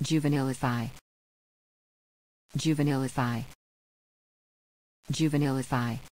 Juvenilify. Juvenilify. Juvenilify.